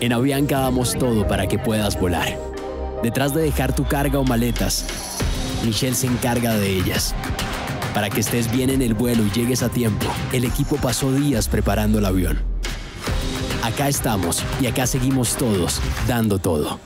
En Avianca damos todo para que puedas volar. Detrás de dejar tu carga o maletas, Michelle se encarga de ellas. Para que estés bien en el vuelo y llegues a tiempo, el equipo pasó días preparando el avión. Acá estamos y acá seguimos todos, dando todo.